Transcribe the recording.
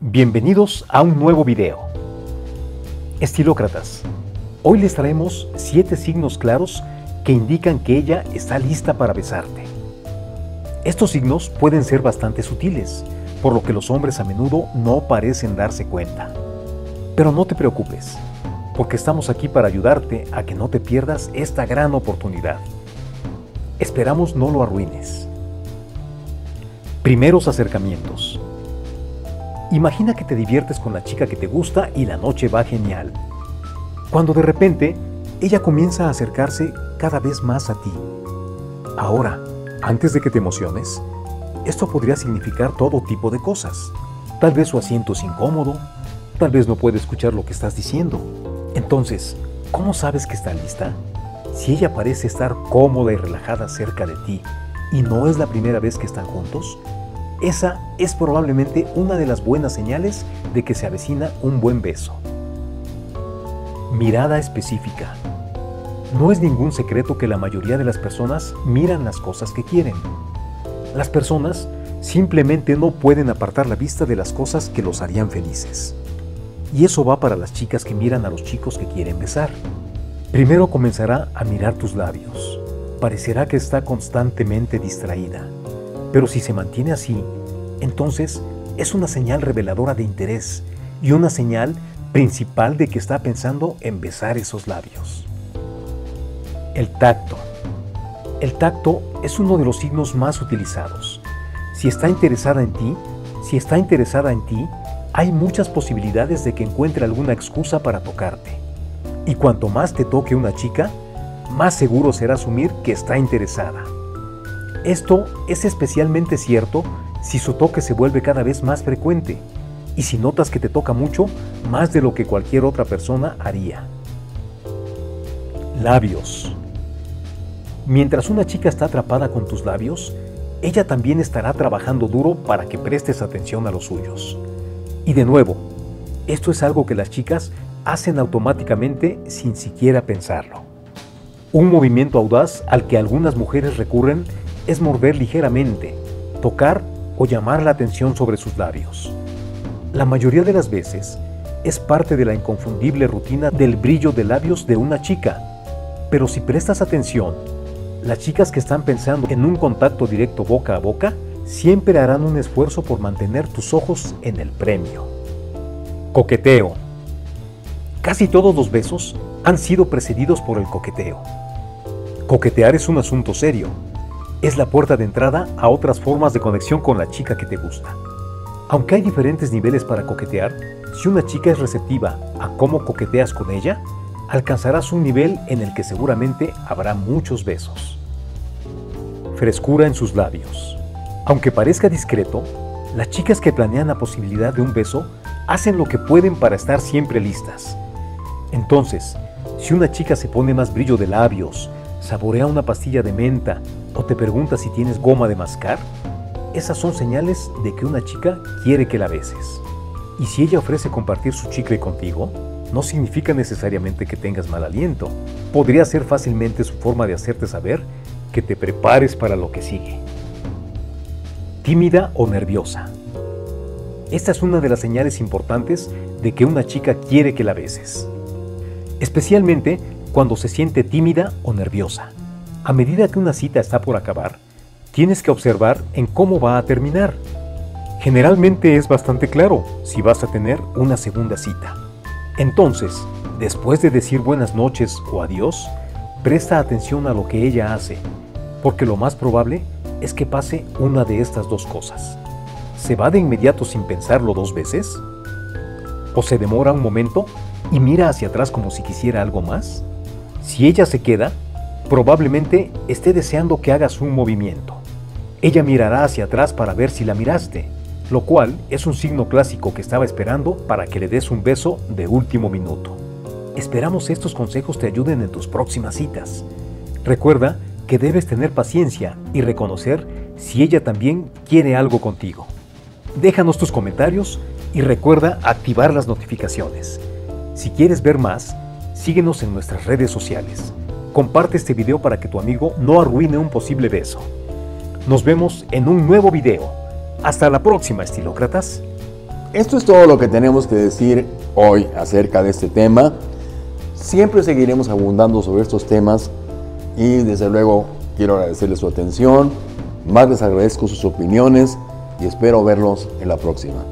Bienvenidos a un nuevo video. Estilócratas, hoy les traemos 7 signos claros que indican que ella está lista para besarte. Estos signos pueden ser bastante sutiles, por lo que los hombres a menudo no parecen darse cuenta. Pero no te preocupes, porque estamos aquí para ayudarte a que no te pierdas esta gran oportunidad. Esperamos no lo arruines. Primeros acercamientos. Imagina que te diviertes con la chica que te gusta y la noche va genial. Cuando de repente ella comienza a acercarse cada vez más a ti. Ahora, antes de que te emociones, esto podría significar todo tipo de cosas. Tal vez su asiento es incómodo, tal vez no puede escuchar lo que estás diciendo. Entonces, ¿cómo sabes que está lista? Si ella parece estar cómoda y relajada cerca de ti y no es la primera vez que están juntos, esa es probablemente una de las buenas señales de que se avecina un buen beso. Mirada específica. No es ningún secreto que la mayoría de las personas miran las cosas que quieren. Las personas simplemente no pueden apartar la vista de las cosas que los harían felices. Y eso va para las chicas que miran a los chicos que quieren besar. Primero comenzará a mirar tus labios. Parecerá que está constantemente distraída pero si se mantiene así, entonces es una señal reveladora de interés y una señal principal de que está pensando en besar esos labios. El tacto. El tacto es uno de los signos más utilizados. Si está interesada en ti, si está interesada en ti, hay muchas posibilidades de que encuentre alguna excusa para tocarte. Y cuanto más te toque una chica, más seguro será asumir que está interesada. Esto es especialmente cierto si su toque se vuelve cada vez más frecuente y si notas que te toca mucho más de lo que cualquier otra persona haría. Labios. Mientras una chica está atrapada con tus labios, ella también estará trabajando duro para que prestes atención a los suyos. Y de nuevo, esto es algo que las chicas hacen automáticamente sin siquiera pensarlo. Un movimiento audaz al que algunas mujeres recurren es morder ligeramente, tocar o llamar la atención sobre sus labios. La mayoría de las veces es parte de la inconfundible rutina del brillo de labios de una chica, pero si prestas atención, las chicas que están pensando en un contacto directo boca a boca siempre harán un esfuerzo por mantener tus ojos en el premio. Coqueteo. Casi todos los besos han sido precedidos por el coqueteo. Coquetear es un asunto serio, es la puerta de entrada a otras formas de conexión con la chica que te gusta. Aunque hay diferentes niveles para coquetear, si una chica es receptiva a cómo coqueteas con ella, alcanzarás un nivel en el que seguramente habrá muchos besos. Frescura en sus labios. Aunque parezca discreto, las chicas que planean la posibilidad de un beso hacen lo que pueden para estar siempre listas. Entonces, si una chica se pone más brillo de labios, saborea una pastilla de menta o te pregunta si tienes goma de mascar, esas son señales de que una chica quiere que la beses. Y si ella ofrece compartir su chicle contigo, no significa necesariamente que tengas mal aliento. Podría ser fácilmente su forma de hacerte saber que te prepares para lo que sigue. Tímida o nerviosa. Esta es una de las señales importantes de que una chica quiere que la beses. Especialmente cuando se siente tímida o nerviosa. A medida que una cita está por acabar, tienes que observar en cómo va a terminar. Generalmente es bastante claro si vas a tener una segunda cita. Entonces, después de decir buenas noches o adiós, presta atención a lo que ella hace, porque lo más probable es que pase una de estas dos cosas. ¿Se va de inmediato sin pensarlo dos veces? ¿O se demora un momento y mira hacia atrás como si quisiera algo más? Si ella se queda, probablemente esté deseando que hagas un movimiento. Ella mirará hacia atrás para ver si la miraste, lo cual es un signo clásico que estaba esperando para que le des un beso de último minuto. Esperamos estos consejos te ayuden en tus próximas citas. Recuerda que debes tener paciencia y reconocer si ella también quiere algo contigo. Déjanos tus comentarios y recuerda activar las notificaciones. Si quieres ver más, Síguenos en nuestras redes sociales. Comparte este video para que tu amigo no arruine un posible beso. Nos vemos en un nuevo video. Hasta la próxima, estilócratas. Esto es todo lo que tenemos que decir hoy acerca de este tema. Siempre seguiremos abundando sobre estos temas y desde luego quiero agradecerles su atención, más les agradezco sus opiniones y espero verlos en la próxima.